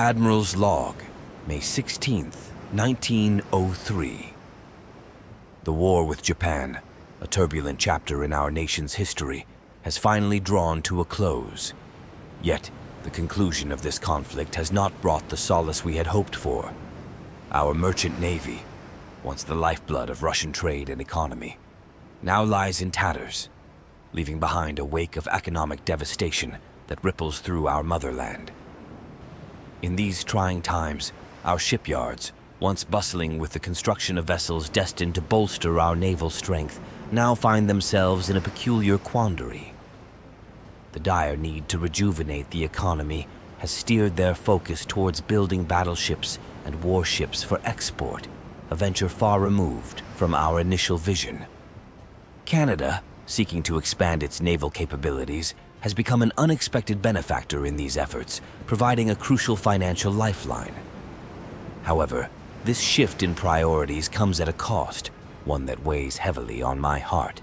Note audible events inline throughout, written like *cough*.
Admiral's Log, May 16, 1903. The war with Japan, a turbulent chapter in our nation's history, has finally drawn to a close. Yet, the conclusion of this conflict has not brought the solace we had hoped for. Our merchant navy, once the lifeblood of Russian trade and economy, now lies in tatters, leaving behind a wake of economic devastation that ripples through our motherland. In these trying times, our shipyards, once bustling with the construction of vessels destined to bolster our naval strength, now find themselves in a peculiar quandary. The dire need to rejuvenate the economy has steered their focus towards building battleships and warships for export, a venture far removed from our initial vision. Canada, seeking to expand its naval capabilities, has become an unexpected benefactor in these efforts, providing a crucial financial lifeline. However, this shift in priorities comes at a cost, one that weighs heavily on my heart.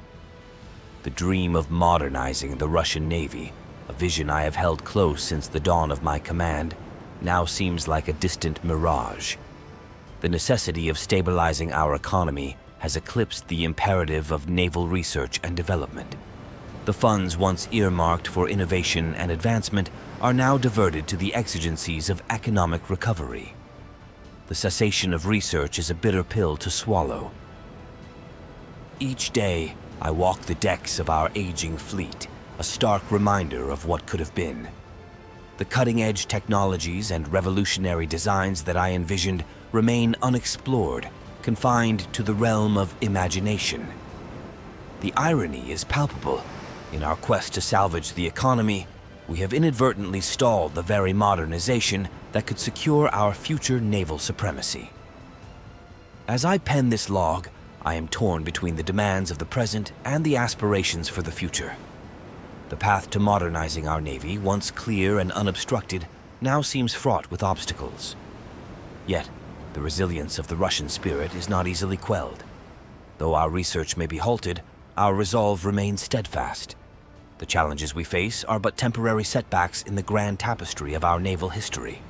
The dream of modernizing the Russian Navy, a vision I have held close since the dawn of my command, now seems like a distant mirage. The necessity of stabilizing our economy has eclipsed the imperative of naval research and development. The funds once earmarked for innovation and advancement are now diverted to the exigencies of economic recovery. The cessation of research is a bitter pill to swallow. Each day, I walk the decks of our aging fleet, a stark reminder of what could have been. The cutting-edge technologies and revolutionary designs that I envisioned remain unexplored, confined to the realm of imagination. The irony is palpable. In our quest to salvage the economy, we have inadvertently stalled the very modernization that could secure our future naval supremacy. As I pen this log, I am torn between the demands of the present and the aspirations for the future. The path to modernizing our Navy, once clear and unobstructed, now seems fraught with obstacles. Yet, the resilience of the Russian spirit is not easily quelled. Though our research may be halted, our resolve remains steadfast. The challenges we face are but temporary setbacks in the grand tapestry of our naval history.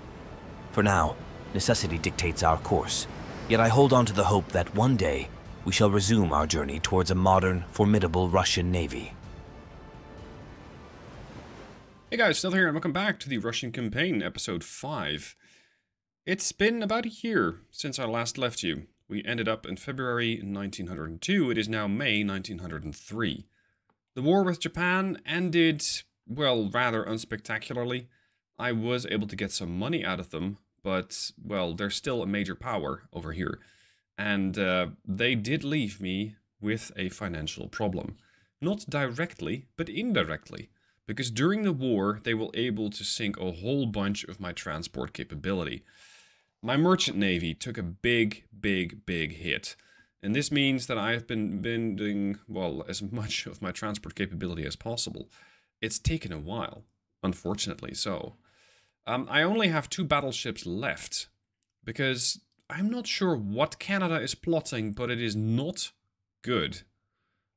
For now, necessity dictates our course, yet I hold on to the hope that one day we shall resume our journey towards a modern, formidable Russian navy. Hey guys, still here and welcome back to the Russian Campaign, episode 5. It's been about a year since I last left you. We ended up in February 1902, it is now May 1903. The war with Japan ended, well, rather unspectacularly. I was able to get some money out of them, but, well, they're still a major power over here. And uh, they did leave me with a financial problem. Not directly, but indirectly because during the war they were able to sink a whole bunch of my transport capability. My merchant navy took a big, big, big hit. And this means that I've been bending, well, as much of my transport capability as possible. It's taken a while, unfortunately so. Um, I only have two battleships left, because I'm not sure what Canada is plotting, but it is not good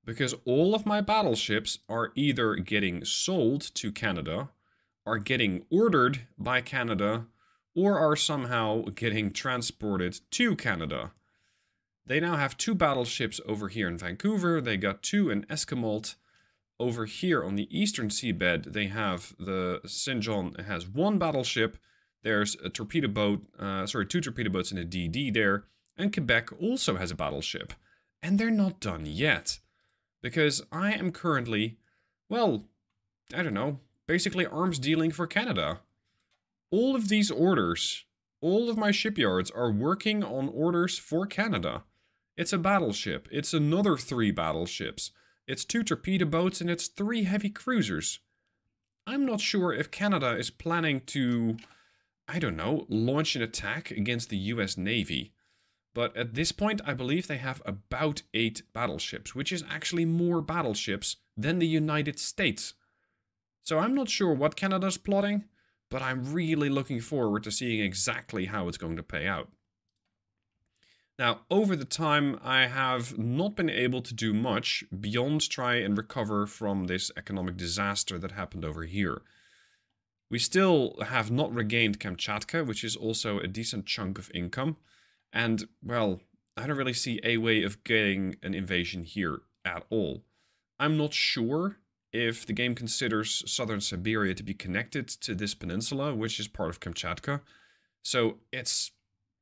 because all of my battleships are either getting sold to Canada, are getting ordered by Canada, or are somehow getting transported to Canada. They now have two battleships over here in Vancouver. They got two in Esquimalt. Over here on the eastern seabed, they have the St. John has one battleship. There's a torpedo boat, uh, sorry, two torpedo boats and a DD there. And Quebec also has a battleship. And they're not done yet. Because I am currently, well, I don't know, basically arms dealing for Canada. All of these orders, all of my shipyards are working on orders for Canada. It's a battleship, it's another three battleships, it's two torpedo boats, and it's three heavy cruisers. I'm not sure if Canada is planning to, I don't know, launch an attack against the US Navy. But at this point, I believe they have about eight battleships, which is actually more battleships than the United States. So I'm not sure what Canada's plotting, but I'm really looking forward to seeing exactly how it's going to pay out. Now, over the time, I have not been able to do much beyond try and recover from this economic disaster that happened over here. We still have not regained Kamchatka, which is also a decent chunk of income. And, well, I don't really see a way of getting an invasion here at all. I'm not sure if the game considers southern Siberia to be connected to this peninsula, which is part of Kamchatka. So it's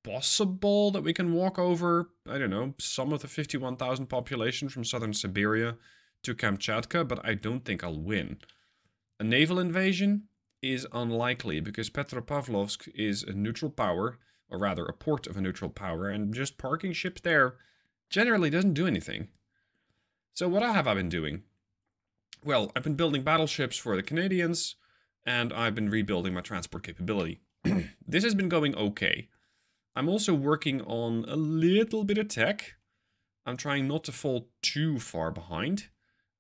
possible that we can walk over, I don't know, some of the 51,000 population from southern Siberia to Kamchatka, but I don't think I'll win. A naval invasion is unlikely because Petropavlovsk is a neutral power, or rather a port of a neutral power, and just parking ships there generally doesn't do anything. So what have I been doing? Well, I've been building battleships for the Canadians, and I've been rebuilding my transport capability. *clears throat* this has been going okay. I'm also working on a little bit of tech. I'm trying not to fall too far behind.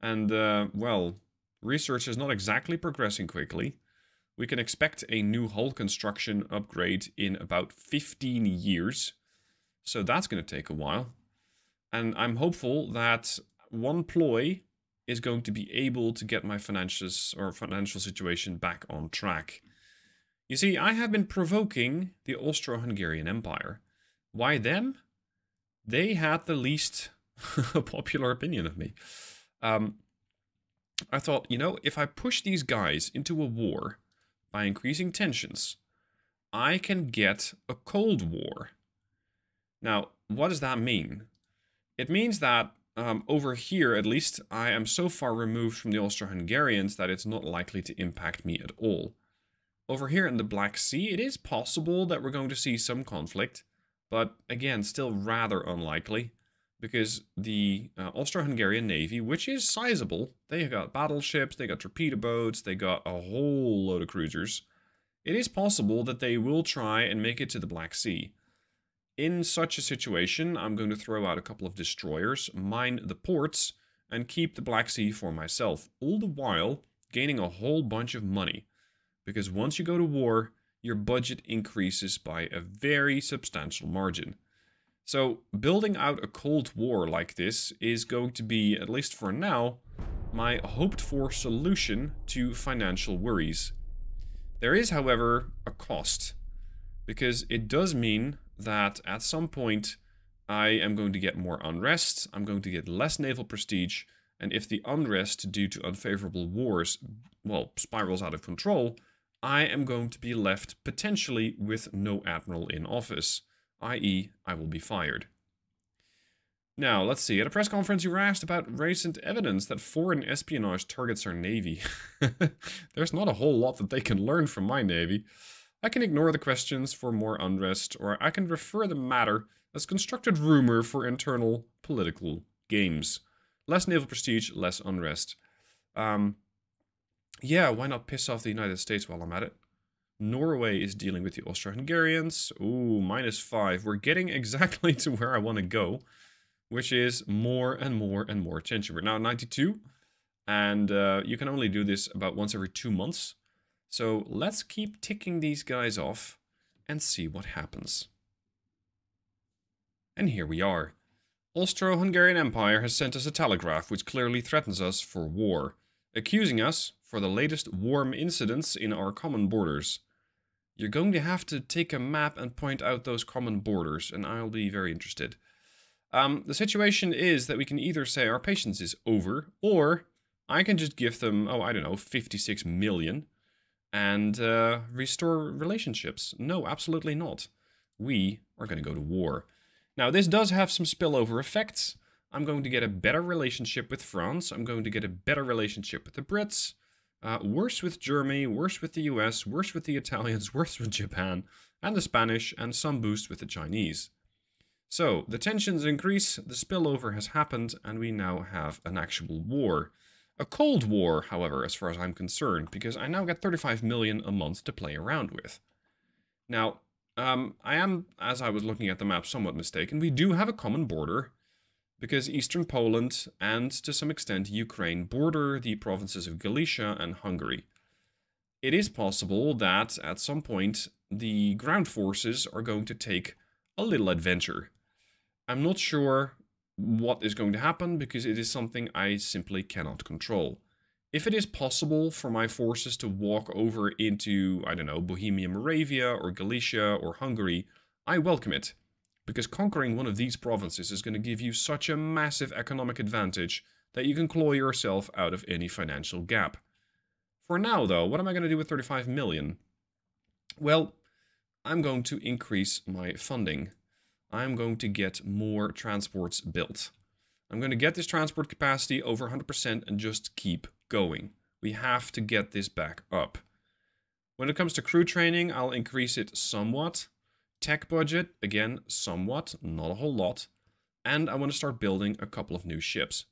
And, uh, well, research is not exactly progressing quickly. We can expect a new hull construction upgrade in about 15 years. So that's going to take a while. And I'm hopeful that one ploy is going to be able to get my financials or financial situation back on track. You see, I have been provoking the Austro-Hungarian Empire. Why them? They had the least *laughs* popular opinion of me. Um, I thought, you know, if I push these guys into a war by increasing tensions, I can get a Cold War. Now, what does that mean? It means that um, over here, at least, I am so far removed from the Austro-Hungarians that it's not likely to impact me at all. Over here in the Black Sea, it is possible that we're going to see some conflict, but again, still rather unlikely because the uh, Austro-Hungarian Navy, which is sizable, they have got battleships, they got torpedo boats, they got a whole load of cruisers. It is possible that they will try and make it to the Black Sea. In such a situation, I'm going to throw out a couple of destroyers, mine the ports, and keep the Black Sea for myself, all the while gaining a whole bunch of money. Because once you go to war, your budget increases by a very substantial margin. So building out a Cold War like this is going to be, at least for now, my hoped for solution to financial worries. There is, however, a cost, because it does mean that at some point I am going to get more unrest, I'm going to get less naval prestige, and if the unrest due to unfavorable wars, well, spirals out of control, I am going to be left potentially with no admiral in office i.e., I will be fired. Now, let's see. At a press conference, you were asked about recent evidence that foreign espionage targets our Navy. *laughs* There's not a whole lot that they can learn from my Navy. I can ignore the questions for more unrest, or I can refer the matter as constructed rumor for internal political games. Less naval prestige, less unrest. Um, yeah, why not piss off the United States while I'm at it? Norway is dealing with the Austro-Hungarians. Ooh, minus five. We're getting *laughs* exactly to where I want to go, which is more and more and more tension. We're now at 92, and uh, you can only do this about once every two months. So let's keep ticking these guys off and see what happens. And here we are. Austro-Hungarian Empire has sent us a telegraph which clearly threatens us for war, accusing us for the latest warm incidents in our common borders. You're going to have to take a map and point out those common borders, and I'll be very interested. Um, the situation is that we can either say our patience is over, or I can just give them, oh, I don't know, 56 million and uh, restore relationships. No, absolutely not. We are going to go to war. Now, this does have some spillover effects. I'm going to get a better relationship with France. I'm going to get a better relationship with the Brits. Uh, worse with Germany, worse with the US, worse with the Italians, *laughs* worse with Japan, and the Spanish, and some boost with the Chinese. So, the tensions increase, the spillover has happened, and we now have an actual war. A Cold War, however, as far as I'm concerned, because I now get 35 million a month to play around with. Now, um, I am, as I was looking at the map, somewhat mistaken. We do have a common border, because eastern Poland and to some extent Ukraine border the provinces of Galicia and Hungary. It is possible that at some point the ground forces are going to take a little adventure. I'm not sure what is going to happen because it is something I simply cannot control. if it is possible for my forces to walk over into, I don't know, Bohemia, Moravia, or Galicia, or Hungary, I welcome it. Because conquering one of these provinces is going to give you such a massive economic advantage that you can claw yourself out of any financial gap. For now, though, what am I going to do with 35 million? Well, I'm going to increase my funding. I'm going to get more transports built. I'm going to get this transport capacity over 100% and just keep going. We have to get this back up. When it comes to crew training, I'll increase it somewhat. Tech budget, again, somewhat, not a whole lot. And I want to start building a couple of new ships.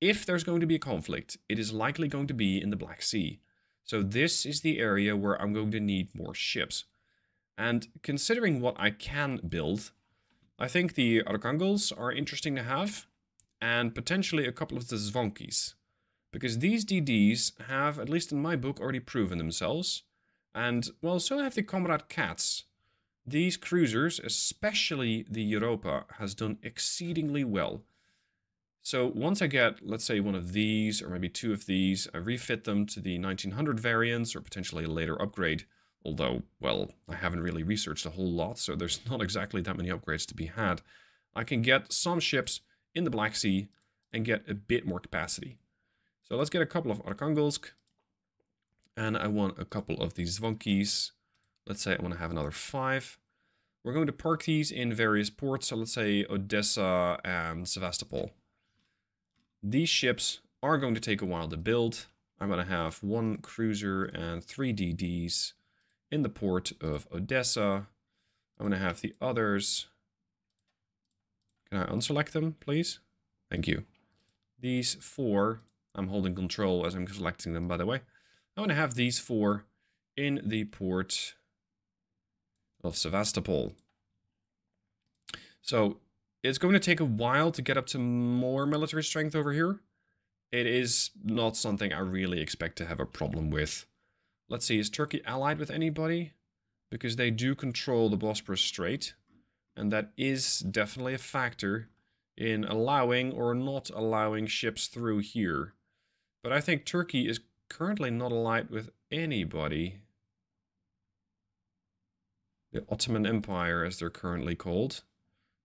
If there's going to be a conflict, it is likely going to be in the Black Sea. So this is the area where I'm going to need more ships. And considering what I can build, I think the Archangels are interesting to have, and potentially a couple of the Zvonkis. Because these DDs have, at least in my book, already proven themselves. And, well, so have the Comrade Cats. These cruisers, especially the Europa, has done exceedingly well. So once I get, let's say, one of these, or maybe two of these, I refit them to the 1900 variants, or potentially a later upgrade. Although, well, I haven't really researched a whole lot, so there's *laughs* not exactly that many upgrades to be had. I can get some ships in the Black Sea and get a bit more capacity. So let's get a couple of Arkhangelsk. And I want a couple of these Zvonkis. Let's say I want to have another five. We're going to park these in various ports. So let's say Odessa and Sevastopol. These ships are going to take a while to build. I'm going to have one cruiser and three DDs in the port of Odessa. I'm going to have the others. Can I unselect them, please? Thank you. These four I'm holding control as I'm selecting them, by the way. I want to have these four in the port of Sevastopol. So it's going to take a while to get up to more military strength over here. It is not something I really expect to have a problem with. Let's see, is Turkey allied with anybody? Because they do control the Bosporus Strait. And that is definitely a factor in allowing or not allowing ships through here. But I think Turkey is currently not allied with anybody. The Ottoman Empire, as they're currently called,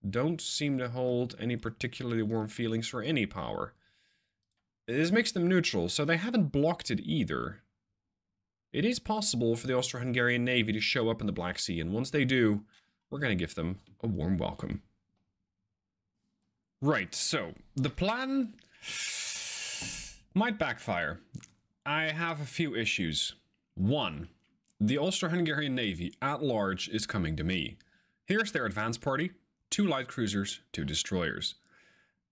don't seem to hold any particularly warm feelings for any power. This makes them neutral, so they haven't blocked it either. It is possible for the Austro-Hungarian Navy to show up in the Black Sea, and once they do, we're going to give them a warm welcome. Right, so the plan might backfire. I have a few issues. One, the Austro-Hungarian Navy at large is coming to me. Here's their advance party, two light cruisers, two destroyers.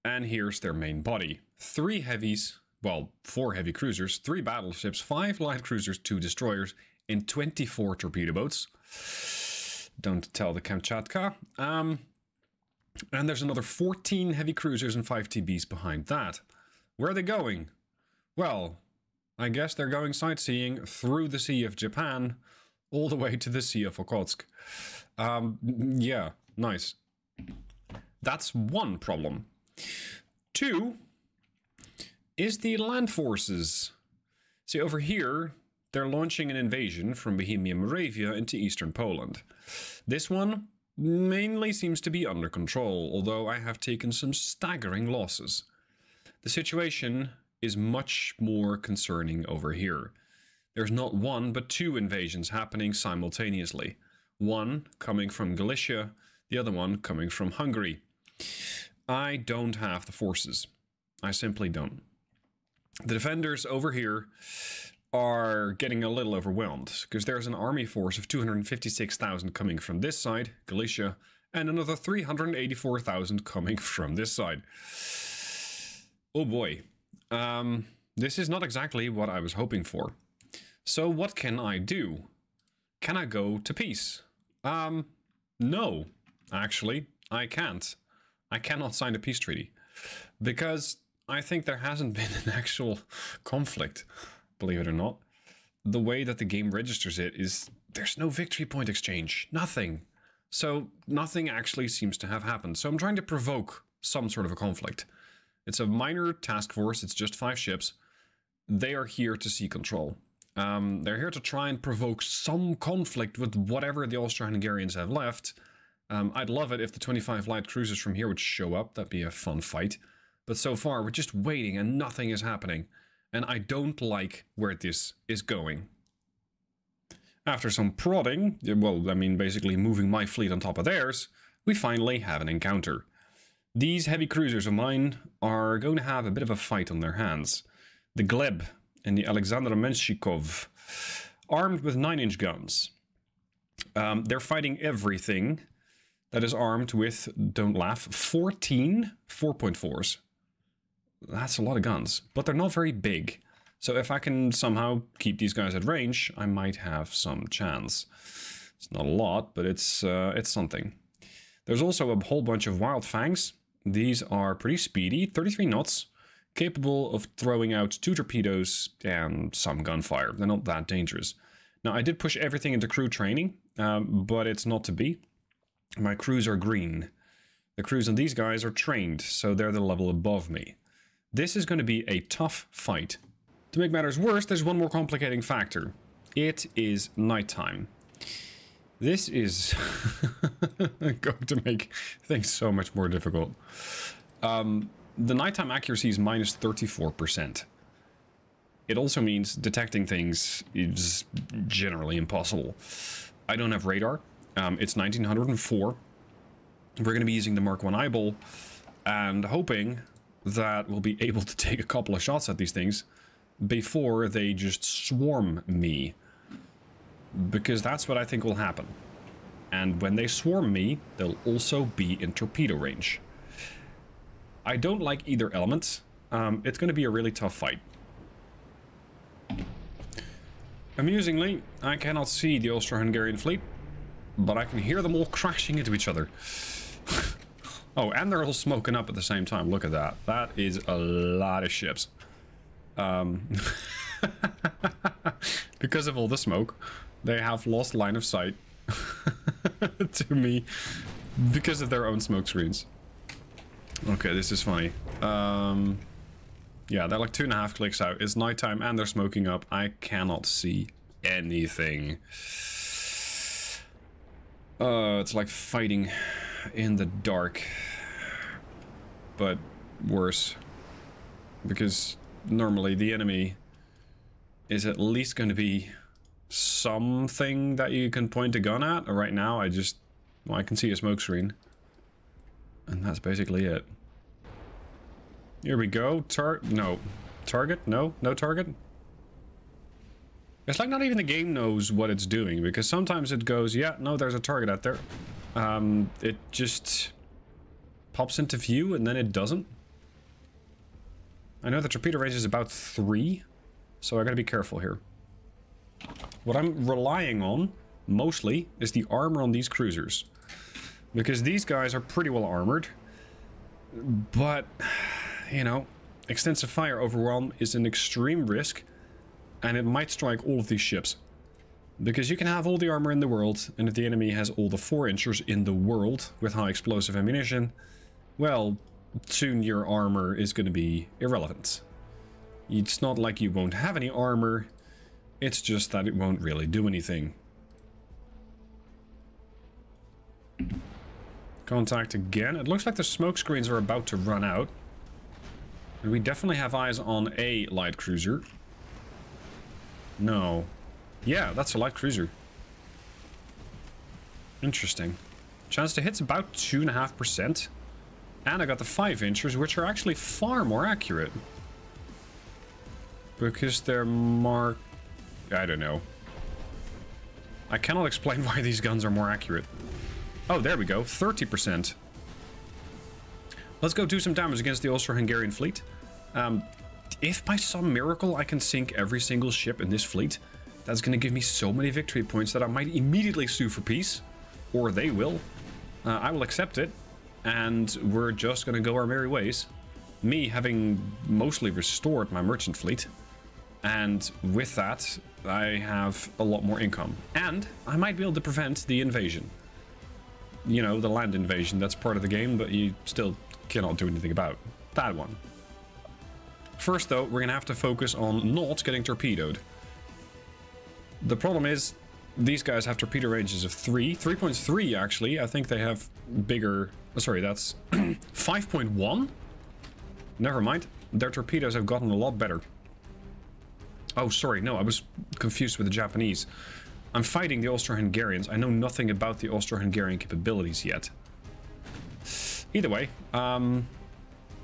And here's their main body, three heavies, well, four heavy cruisers, three battleships, five light cruisers, two destroyers, and 24 torpedo boats. Don't tell the Kamchatka. Um, and there's another 14 heavy cruisers and 5 TBs behind that. Where are they going? Well, I guess they're going sightseeing through the Sea of Japan all the way to the Sea of Okhotsk. Um, yeah, nice. That's one problem. Two is the land forces. See, over here, they're launching an invasion from Bohemia Moravia into eastern Poland. This one mainly seems to be under control, although I have taken some staggering losses. The situation is much more concerning over here. There's not one, but two invasions happening simultaneously. One coming from Galicia, the other one coming from Hungary. I don't have the forces. I simply don't. The defenders over here are getting a little overwhelmed because there's an army force of 256,000 coming from this side, Galicia, and another 384,000 coming from this side. Oh boy, um, this is not exactly what I was hoping for. So what can I do? Can I go to peace? Um, no, actually, I can't. I cannot sign a peace treaty because I think there hasn't *laughs* been an actual conflict, believe it or not. The way that the game registers it is there's no victory point exchange, nothing. So nothing actually seems to have happened. So I'm trying to provoke some sort of a conflict. It's a minor task force, it's just five ships. they are here to sea control. Um, they're here to try and provoke some conflict with whatever the Austro-Hungarians have left. Um, I'd love it if the 25 light cruisers from here would show up. That'd be a fun fight. But so far, we're just waiting and nothing is happening. And I don't like where this is going. After some prodding, well, I mean, basically moving my fleet on top of theirs, we finally have an encounter. These heavy cruisers of mine are going to have a bit of a fight on their hands. The Gleb and the Alexander Menshikov, armed with 9-inch guns. Um, they're fighting everything that is armed with, don't laugh, 14 4.4s. That's a lot of guns, but they're not very big. So if I can somehow keep these guys at range, I might have some chance. It's not a lot, but it's uh, it's something. There's also a whole bunch of Wild Fangs. These are pretty speedy, 33 knots, capable of throwing out two torpedoes and some gunfire. They're not that dangerous. Now, I did push everything into crew training, um, but it's not to be. My crews are green. The crews on these guys are trained, so they're the level above me. This is going to be a tough fight. To make matters worse, there's one more complicating factor. It is nighttime. This is *laughs* going to make things so much more difficult. Um, the nighttime accuracy is minus 34%. It also means detecting things is generally impossible. I don't have radar. Um, it's 1904. We're going to be using the Mark 1 eyeball and hoping that we'll be able to take a couple of shots at these things before they just swarm me. Because that's what I think will happen. And when they swarm me, they'll also be in torpedo range. I don't like either element. Um, it's going to be a really tough fight. Amusingly, I cannot see the Austro-Hungarian fleet, but I can hear them all crashing into each other. *laughs* oh, and they're all smoking up at the same time. Look at that. That is a lot of ships. Um, *laughs* because of all the smoke, they have lost line of sight *laughs* to me because of their own smoke screens. Okay, this is funny. Um, yeah, they're like two and a half clicks out. It's nighttime and they're smoking up. I cannot see anything. Uh, it's like fighting in the dark. But worse. Because normally the enemy is at least going to be something that you can point a gun at. Right now, I just... Well, I can see a smoke screen. And that's basically it. Here we go. Tar... No. Target? No? No target? It's like not even the game knows what it's doing, because sometimes it goes, yeah, no, there's a target out there. Um, it just pops into view, and then it doesn't. I know the torpedo range is about three, so I gotta be careful here. What I'm relying on, mostly, is the armor on these cruisers. Because these guys are pretty well armored. But, you know, extensive fire overwhelm is an extreme risk. And it might strike all of these ships. Because you can have all the armor in the world, and if the enemy has all the 4-inchers in the world with high explosive ammunition, well, soon your armor is going to be irrelevant. It's not like you won't have any armor, it's just that it won't really do anything. Contact again. It looks like the smoke screens are about to run out. We definitely have eyes on a light cruiser. No. Yeah, that's a light cruiser. Interesting. Chance to hit's about 2.5%. And I got the 5 inchers, which are actually far more accurate. Because they're marked... I don't know. I cannot explain *laughs* why these guns are more accurate. Oh, there we go. 30%. Let's go do some damage against the Austro-Hungarian fleet. Um, if by some miracle I can sink every single ship in this fleet, that's going to give me so many victory points that I might immediately sue for peace. Or they will. Uh, I will accept it. And we're just going to go our merry ways. Me having mostly restored my merchant fleet. And with that, I have a lot more income. And I might be able to prevent the invasion you know, the land invasion that's part of the game, but you still cannot do anything about that one. First, though, we're going to have to focus on not getting torpedoed. The problem is, these guys have torpedo ranges of 3. 3.3, actually. I think they have bigger... Oh, sorry, that's *clears throat* 5.1? Never mind. Their torpedoes have gotten a lot better. Oh, sorry. No, I was confused with the Japanese. I'm fighting the Austro-Hungarians. I know nothing about the Austro-Hungarian capabilities yet. Either way, um,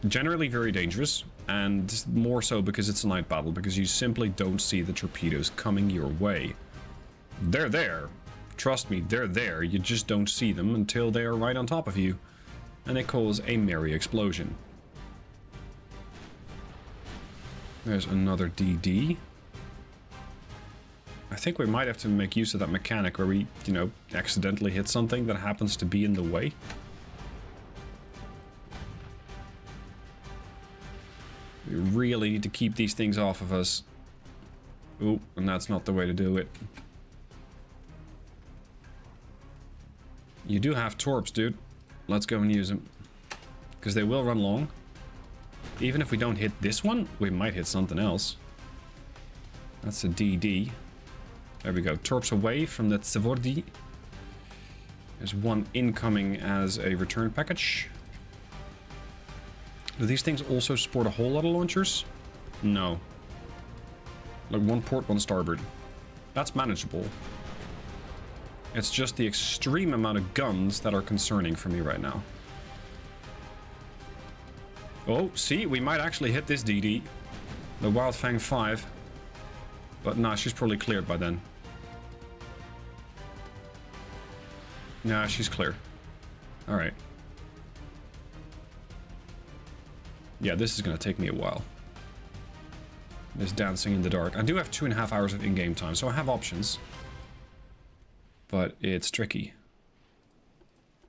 generally very dangerous, and more so because it's a night battle, because you simply don't see the torpedoes coming your way. They're there. Trust me, they're there. You just don't see them until they are right on top of you, and they cause a merry explosion. There's another DD. I think we might have to make use of that mechanic where we, you know, accidentally hit something that happens to be in the way. We really need to keep these things off of us. Oh, and that's not the way to do it. You do have torps, dude. Let's go and use them. Because they will run long. Even if we don't hit this one, we might hit something else. That's a DD. There we go. Torps away from the Tsevordi. There's one incoming as a return package. Do these things also support a whole lot of launchers? No. Like one port, one starboard. That's manageable. It's just the extreme amount of guns that are concerning for me right now. Oh, see, we might actually hit this DD. The Wildfang 5. But nah, she's probably cleared by then. Nah, she's clear. Alright. Yeah, this is going to take me a while. This dancing in the dark. I do have two and a half hours of in-game time, so I have options. But it's tricky.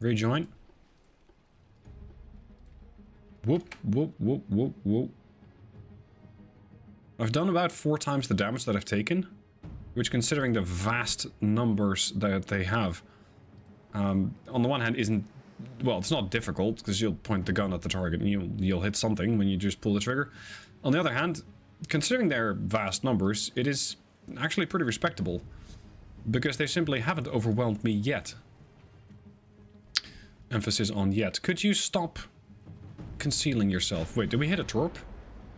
Rejoin. Whoop, whoop, whoop, whoop, whoop. I've done about four times the damage that I've taken, which considering the vast numbers that they have, um, on the one hand isn't well it's not difficult because you'll point the gun at the target and you'll, you'll hit something when you just pull the trigger. On the other hand considering their vast numbers it is actually pretty respectable because they simply haven't overwhelmed me yet. Emphasis on yet. Could you stop concealing yourself? Wait did we hit a torp?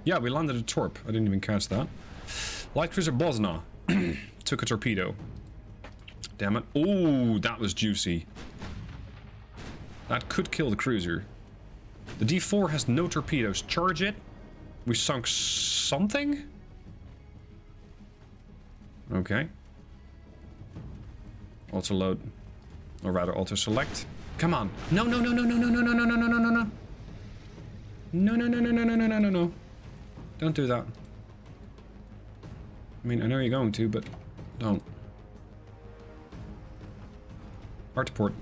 Yeah we landed a torp. I didn't even catch that. Light cruiser Bosna *clears throat* took a torpedo Damn it. Oh, that was juicy. That could kill the cruiser. The D4 has no torpedoes. Charge it. We sunk something? Okay. Auto load. Or rather, auto select. Come on. No, no, no, no, no, no, no, no, no, no, no, no, no, no. No, no, no, no, no, no, no, no, no, no. Don't do that. I mean, I know you're going to, but don't. Hard to port.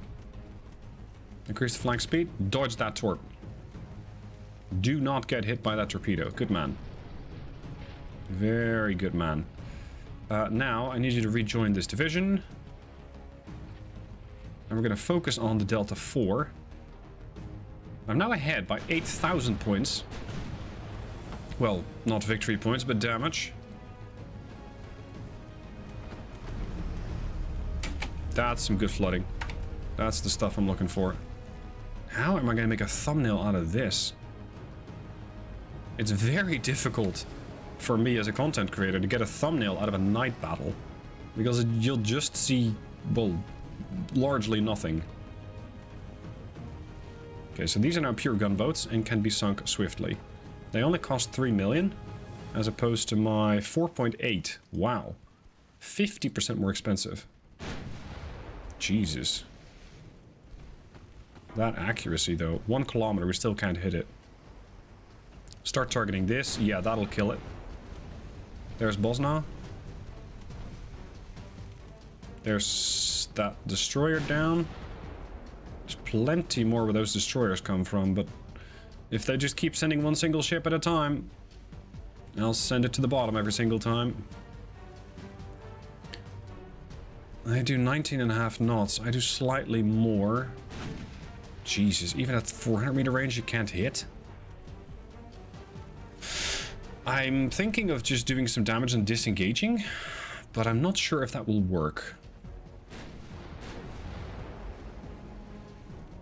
Increase the flank speed. Dodge that torp. Do not get hit by that torpedo. Good man. Very good man. Uh, now, I need you to rejoin this division. And we're going to focus on the Delta 4. I'm now ahead by 8,000 points. Well, not victory points, but damage. That's some good flooding. That's the stuff I'm looking for. How am I going to make a thumbnail out of this? It's very difficult for me as a content creator to get a thumbnail out of a night battle. Because you'll just see, well, largely nothing. Okay, so these are now pure gunboats and can be sunk swiftly. They only cost 3 million, as opposed to my 4.8. Wow. 50% more expensive. Jesus. That accuracy, though. One kilometer, we still can't hit it. Start targeting this. Yeah, that'll kill it. There's Bosna. There's that destroyer down. There's plenty more where those destroyers come from, but if they just keep sending one single ship at a time, I'll send it to the bottom every single time. They do 19 and a half knots. I do slightly more. Jesus, even at 400 meter range you can't hit? I'm thinking of just doing some damage and disengaging, but I'm not sure if that will work.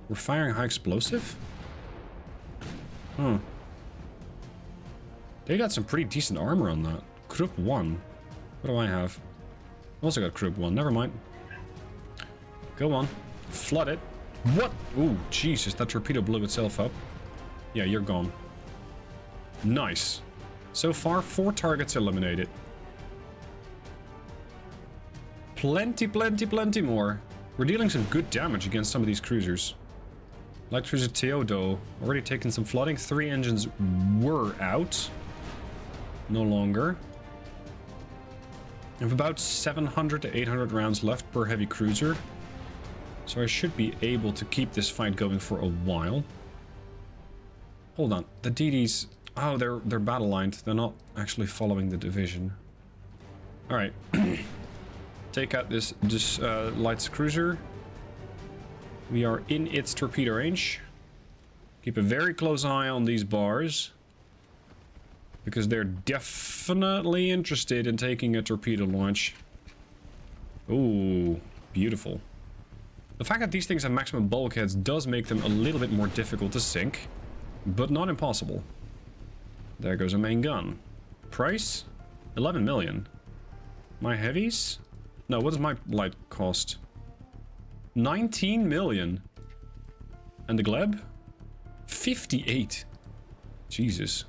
We're firing high explosive? Hmm. They got some pretty decent armor on that. Krupp 1. What do I have? Also got Krupp 1. Never mind. Go on. Flood it. What? Ooh, Jesus, that torpedo blew itself up. Yeah, you're gone. Nice. So far, four targets eliminated. Plenty, plenty, plenty more. We're dealing some good damage against some of these cruisers. Light cruiser Teodo, already taken some flooding. Three engines were out. No longer. I have about 700 to 800 rounds left per heavy cruiser. So I should be able to keep this fight going for a while. Hold on. The DDs... Oh, they're, they're battle lined. They're not actually following the division. Alright. *clears throat* Take out this, this uh, light cruiser. We are in its torpedo range. Keep a very close eye on these bars. Because they're definitely interested in taking a torpedo launch. Ooh, beautiful. The fact that these things have maximum bulkheads does make them a little bit more difficult to sink, but not impossible. There goes a main gun. Price? 11 million. My heavies? No, what does my light cost? 19 million. And the Gleb? 58. Jesus.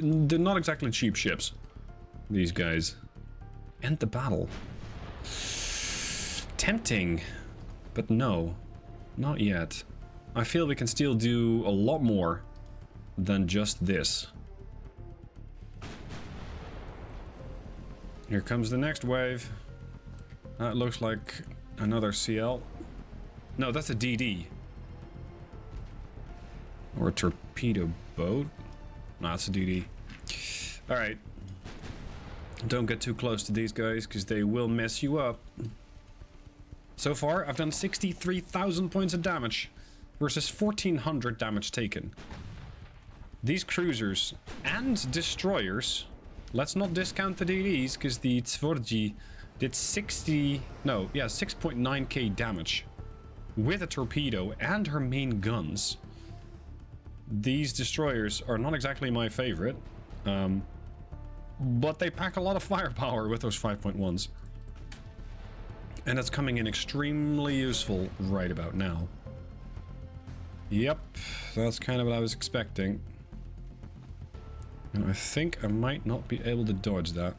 They're not exactly cheap ships. These guys. End the battle. Tempting, but no, not yet. I feel we can still do a lot more than just this. Here comes the next wave. That looks like another CL. No, that's a DD. Or a torpedo boat. No, that's a DD. Alright. Don't get too close to these guys, because they will mess you up. So far, I've done 63,000 points of damage versus 1,400 damage taken. These cruisers and destroyers, let's not discount the DDs, because the Tvorji did 60, no, yeah, 6.9k damage with a torpedo and her main guns. These destroyers are not exactly my favorite, um, but they pack a lot of firepower with those 5.1s. And it's coming in extremely useful right about now. Yep, that's kind of what I was expecting. And I think I might not be able to dodge that.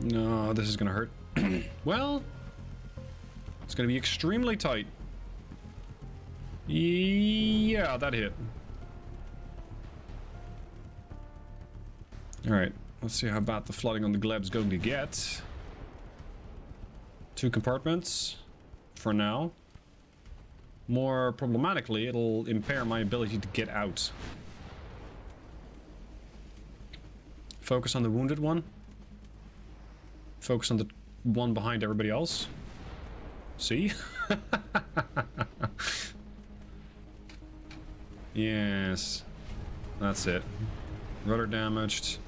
No, this is gonna hurt. *clears throat* well, it's gonna be extremely tight. Yeah, that hit. Alright. Let's see how bad the flooding on the Gleb is going to get. Two compartments for now. More problematically, it'll impair my ability to get out. Focus on the wounded one. Focus on the one behind everybody else. See? *laughs* yes. That's it. Rudder damaged.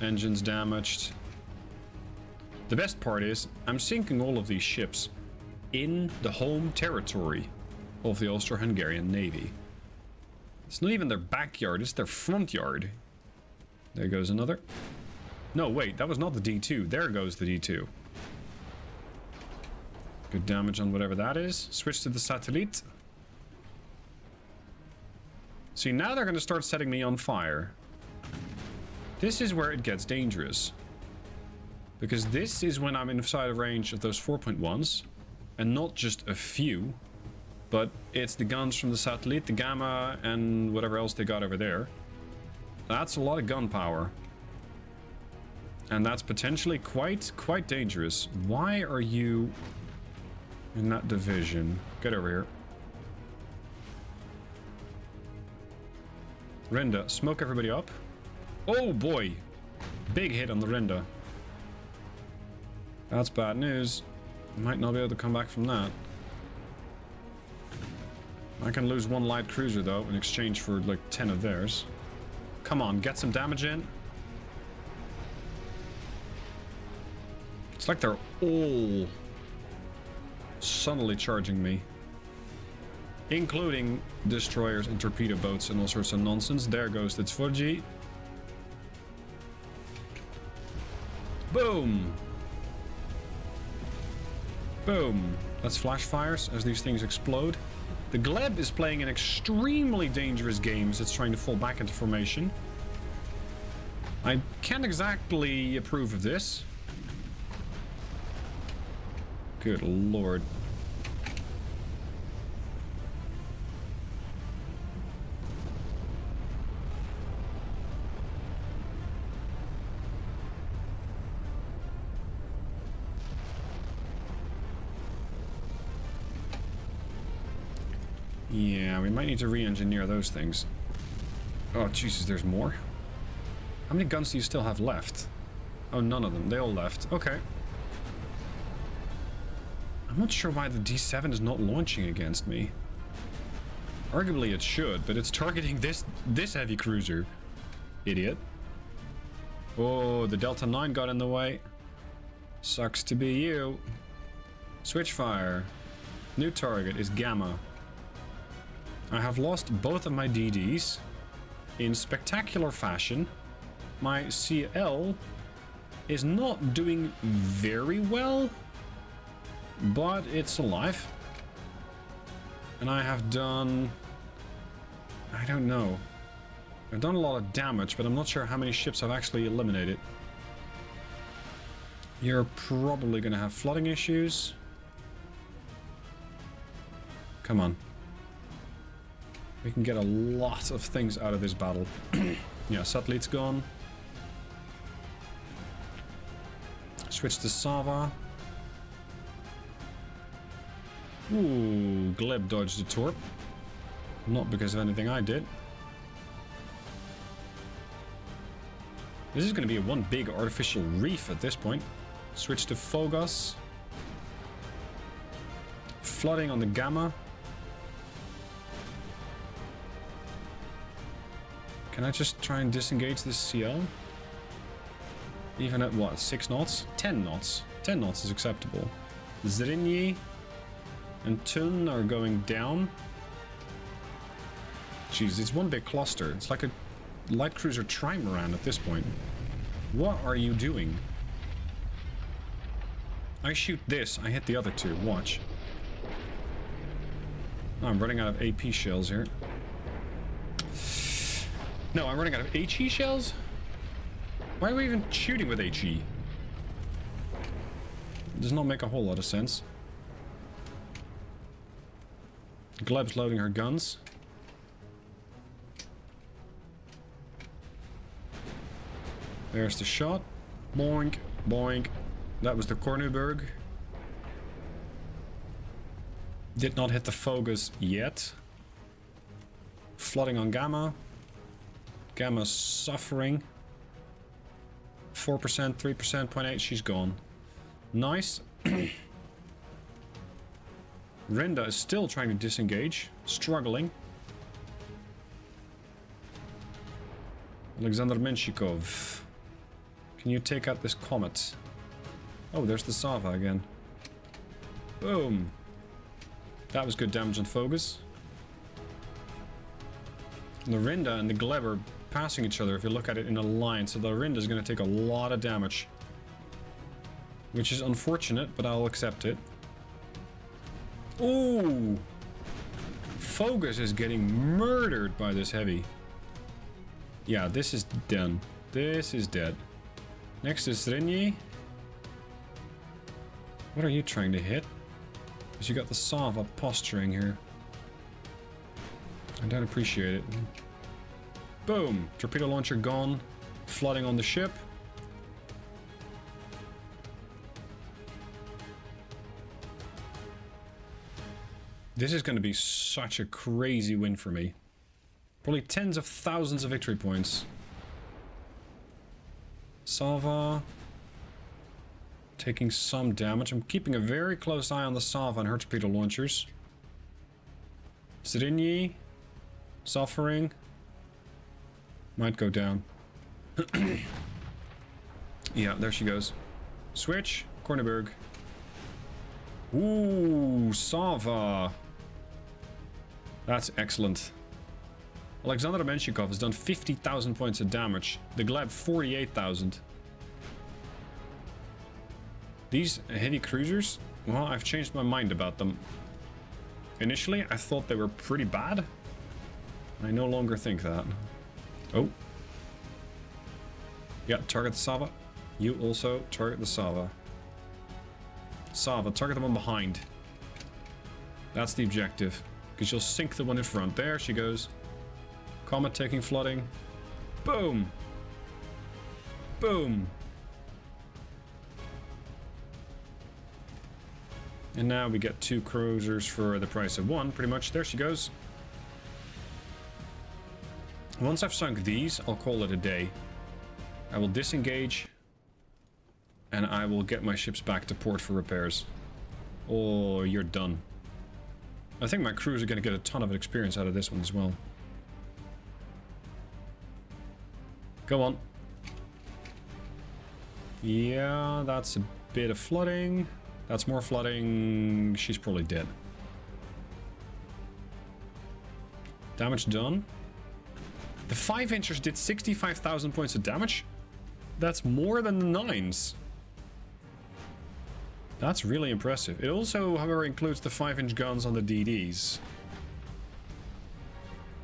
Engines damaged. The best part is, I'm sinking all of these ships in the home territory of the Austro-Hungarian Navy. It's not even their backyard, it's their front yard. There goes another. No, wait, that was not the D2. There goes the D2. Good damage on whatever that is. Switch to the satellite. See, now they're going to start setting me on fire. This is where it gets dangerous. Because this is when I'm inside of range of those 4.1s. And not just a few. But it's the guns from the satellite, the Gamma, and whatever else they got over there. That's a lot of gunpowder. And that's potentially quite, quite dangerous. Why are you in that division? Get over here. Renda, smoke everybody up. Oh boy! Big hit on the Renda. That's bad news. Might not be able to come back from that. I can lose one light cruiser, though, in exchange for, like, 10 of theirs. Come on, get some damage in. It's like they're all suddenly charging me. Including destroyers and torpedo boats and all sorts of nonsense. There goes the Tvorji. Boom! Boom. That's flash fires as these things explode. The Gleb is playing an extremely dangerous game as it's trying to fall back into formation. I can't exactly approve of this. Good lord. To re-engineer those things. Oh, Jesus, there's more? How many guns do you still have left? Oh, none of them. They all left. Okay. I'm not sure why the D7 is not launching against me. Arguably it should, but it's targeting this this heavy cruiser. Idiot. Oh, the Delta 9 got in the way. Sucks to be you. Switch fire. New target is Gamma. I have lost both of my DDs in spectacular fashion. My CL is not doing very well but it's alive. And I have done... I don't know. I've done a lot of damage, but I'm not sure how many ships I've actually eliminated. You're probably going to have flooding issues. Come on. We can get a lot of things out of this battle. *clears throat* yeah, satellite's gone. Switch to Sava. Ooh, Gleb dodged the torp. Not because of anything I did. This is going to be one big artificial reef at this point. Switch to Phogos. Flooding on the Gamma. Can I just try and disengage this CL? Even at what, 6 knots? 10 knots. 10 knots is acceptable. Zrinyi and Tun are going down. Jeez, it's one big cluster. It's like a light cruiser trimaran at this point. What are you doing? I shoot this, I hit the other two. Watch. Oh, I'm running out of AP shells here. No, I'm running out of HE shells? Why are we even shooting with HE? Does not make a whole lot of sense. Gleb's loading her guns. There's the shot. Boink, boink. That was the Kornuberg. Did not hit the Phogos yet. Flooding on Gamma. Gamma suffering. 4%, 3%, 0.8, she's gone. Nice. *clears throat* Rinda is still trying to disengage, struggling. Alexander Menshikov. Can you take out this comet? Oh, there's the Sava again. Boom. That was good damage on Phogos. Lorinda and the Gleb are passing each other if you look at it in a line, so the Rinda is going to take a lot of damage. Which is unfortunate, but I'll accept it. Ooh! Phogos is getting murdered by this heavy. Yeah, this is done. This is dead. Next is Renyi. What are you trying to hit? Because you got the Sava posturing here. I don't appreciate it. Boom! Torpedo launcher gone. Flooding on the ship. This is going to be such a crazy win for me. Probably tens of thousands of victory points. Sava. Taking some damage. I'm keeping a very close eye on the Sava and her torpedo launchers. Zrinyi, suffering, might go down. *clears throat* yeah, there she goes. Switch, Korneberg. Ooh, Sava. That's excellent. Alexander Menshikov has done 50,000 points of damage. The Gleb 48,000. These heavy cruisers, well, I've changed my mind about them. Initially, I thought they were pretty bad. I no longer think that. Oh. Yeah, target the Sava. You also target the Sava. Sava, target the one behind. That's the objective. Because you'll sink the one in front. There she goes. Comet taking flooding. Boom! Boom! And now we get two cruisers for the price of one, pretty much. There she goes. Once I've sunk these, I'll call it a day. I will disengage. And I will get my ships back to port for repairs. Oh, you're done. I think my crews are going to get a ton of experience out of this one as well. Go on. Yeah, that's a bit of flooding. That's more flooding. She's probably dead. Damage done. The 5 inchers did 65,000 points of damage. That's more than the 9s. That's really impressive. It also, however, includes the 5 inch guns on the DDs.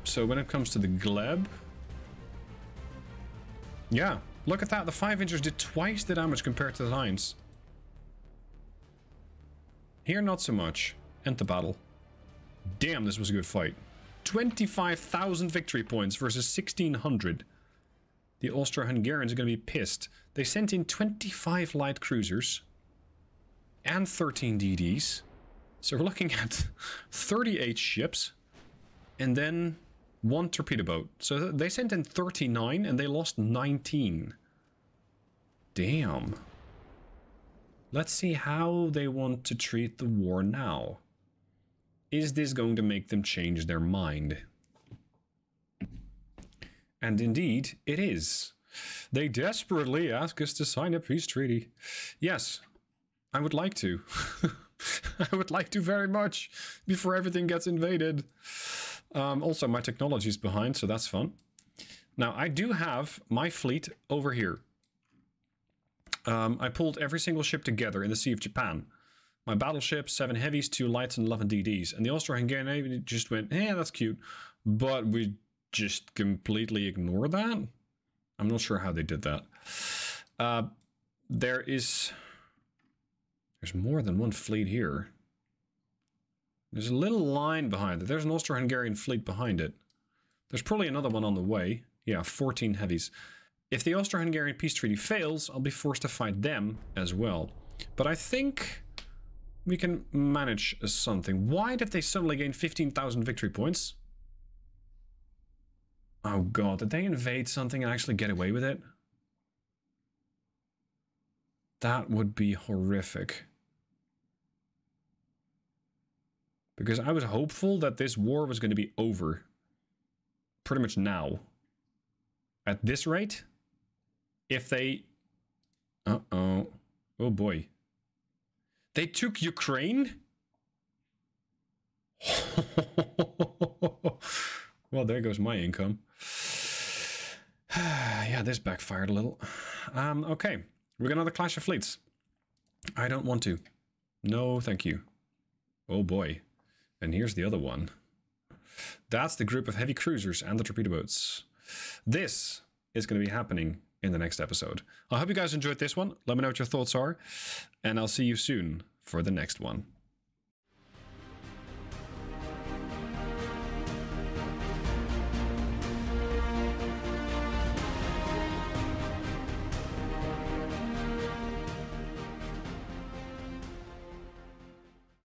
So when it comes to the Gleb... Yeah, look at that. The 5 inchers did twice the damage compared to the 9s. Here, not so much. End the battle. Damn, this was a good fight. 25,000 victory points versus 1,600. The Austro-Hungarians are going to be pissed. They sent in 25 light cruisers and 13 DDs. So we're looking at 38 ships and then one torpedo boat. So they sent in 39 and they lost 19. Damn. Let's see how they want to treat the war now. Is this going to make them change their mind? And indeed, it is. They desperately ask us to sign a peace treaty. Yes, I would like to. *laughs* I would like to very much before everything gets invaded. Um, also, my technology is behind, so that's fun. Now, I do have my fleet over here. Um, I pulled every single ship together in the Sea of Japan. My battleship, seven heavies, two lights, and 11 DDs. And the Austro-Hungarian Navy just went, yeah, that's cute. But we just completely ignore that. I'm not sure how they did that. Uh, there is... There's more than one fleet here. There's a little line behind it. There's an Austro-Hungarian fleet behind it. There's probably another one on the way. Yeah, 14 heavies. If the Austro-Hungarian peace treaty fails, I'll be forced to fight them as well. But I think we can manage something. Why did they suddenly gain 15,000 victory points? Oh god, did they invade something and actually get away with it? That would be horrific. Because I was hopeful that this war was going to be over. Pretty much now. At this rate, if they... Uh-oh. Oh boy. They took Ukraine? *laughs* well, there goes my income. *sighs* yeah, this backfired a little. Um, okay, we're gonna have a clash of fleets. I don't want to. No, thank you. Oh boy. And here's the other one. That's the group of heavy cruisers and the torpedo boats. This is going to be happening in the next episode. I hope you guys enjoyed this one. Let me know what your thoughts are, and I'll see you soon for the next one.